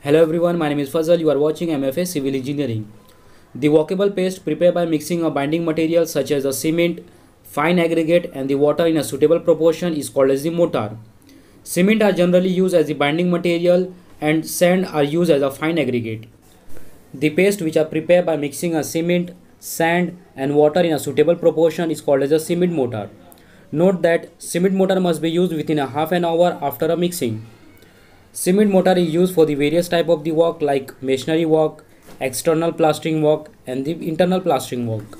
Hello everyone, my name is Fazal. You are watching MFA Civil Engineering. The workable paste prepared by mixing a binding material such as the cement, fine aggregate and the water in a suitable proportion is called as the mortar. Cement are generally used as the binding material and sand are used as a fine aggregate. The paste which are prepared by mixing a cement, sand and water in a suitable proportion is called as a cement mortar. Note that cement mortar must be used within a half an hour after a mixing. Cement mortar is used for the various type of the work like masonry work, external plastering work and the internal plastering work.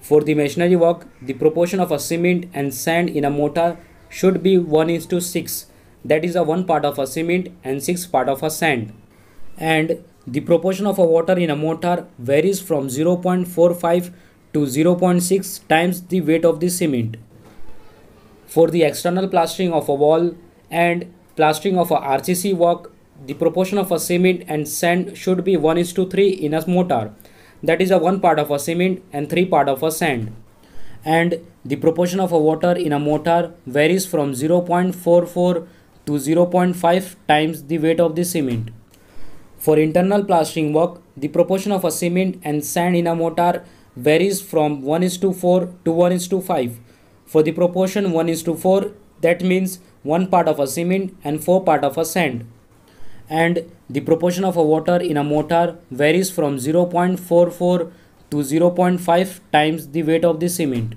For the masonry work, the proportion of a cement and sand in a mortar should be 1 is to 6 that is a 1 part of a cement and 6 part of a sand and the proportion of a water in a mortar varies from 0.45 to 0.6 times the weight of the cement. For the external plastering of a wall and plastering of a RCC work, the proportion of a cement and sand should be 1 is to 3 in a mortar. That is a 1 part of a cement and 3 part of a sand. And the proportion of a water in a mortar varies from 0.44 to 0.5 times the weight of the cement. For internal plastering work, the proportion of a cement and sand in a mortar varies from 1 is to 4 to 1 is to 5. For the proportion 1 is to 4, that means 1 part of a cement and 4 part of a sand. And the proportion of a water in a mortar varies from 0.44 to 0.5 times the weight of the cement.